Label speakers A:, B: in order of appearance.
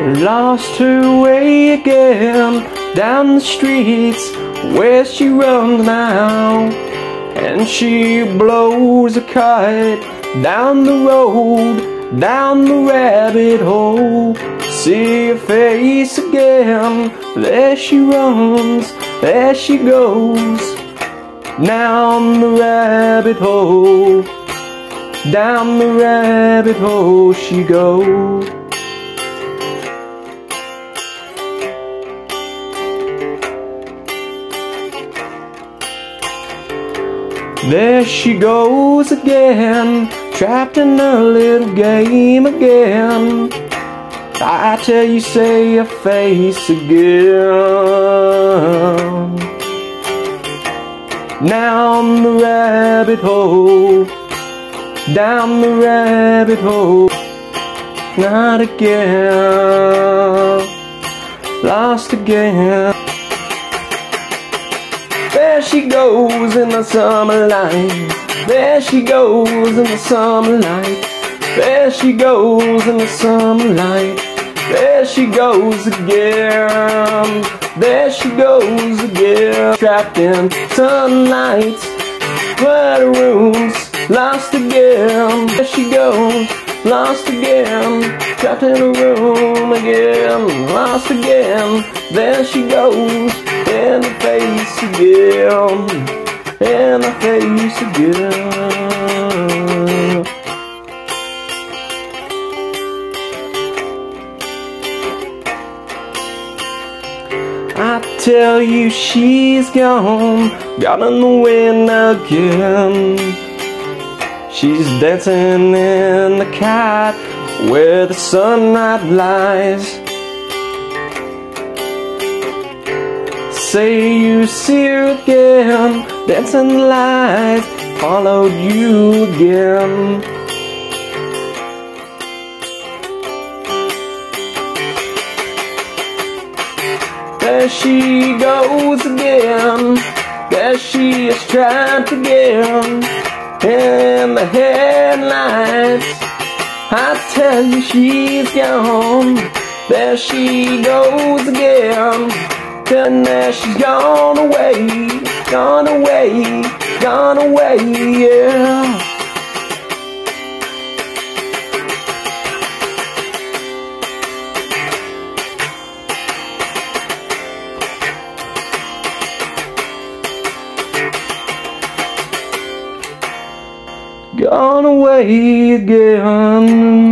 A: Lost her way again down the streets where she runs now. And she blows a kite down the road, down the rabbit hole. See her face again, there she runs, there she goes. Down the rabbit hole, down the rabbit hole she goes. There she goes again, trapped in a little game again. I tell you, say your face again. Down the rabbit hole, down the rabbit hole, not again, lost again. There she goes in the summer light. There she goes in the summer light. There she goes in the summer light. There she goes again. There she goes again. Trapped in sunlight. Her room's lost again. There she goes. Lost again, trapped in a room again, lost again. There she goes, in again, in the face again. I tell you she's gone, gone in the wind again. She's dancing in the kite where the sunlight lies. Say you see her again, dancing lights followed you again. There she goes again, there she is trapped again in the headlights. I tell you she's gone, there she goes. And there she's gone away, gone away, gone away, yeah. Gone away again.